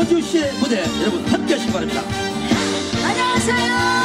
서지우 씨의 무대 여러분 함께 하시기 바랍니다. 안녕하세요.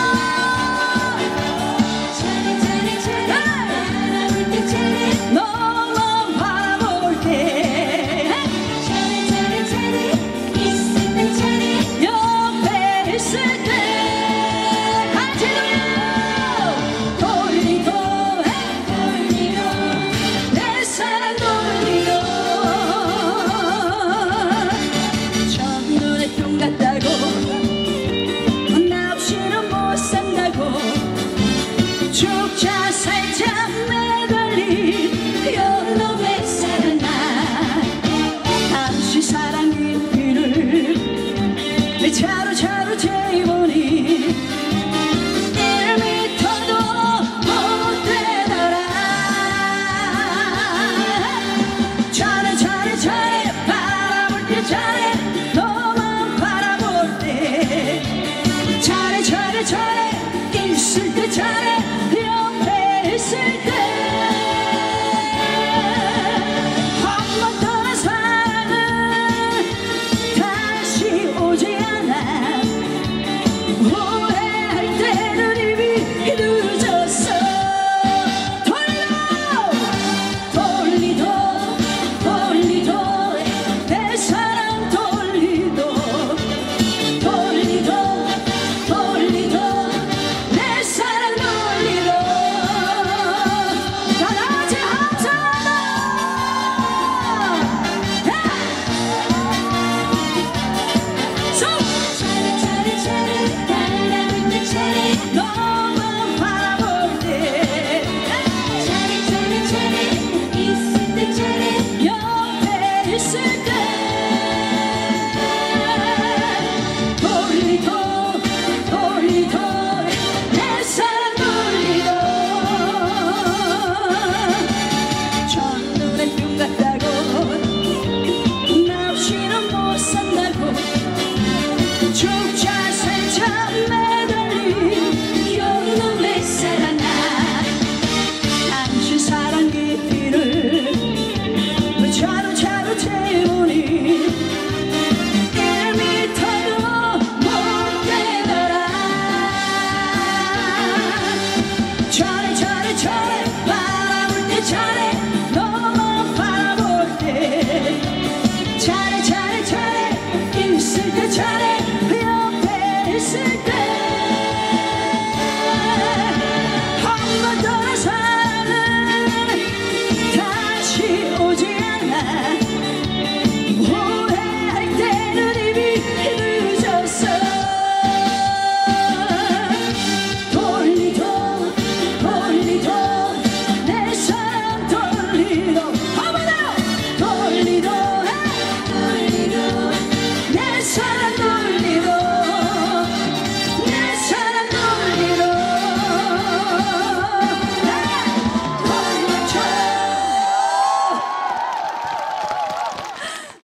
차로차로 재보니 1미터도 못 되더라. 잘해 잘해 잘해 바라볼 때 잘해 너만 바라볼 때. 잘해 잘해 잘해 있을 때때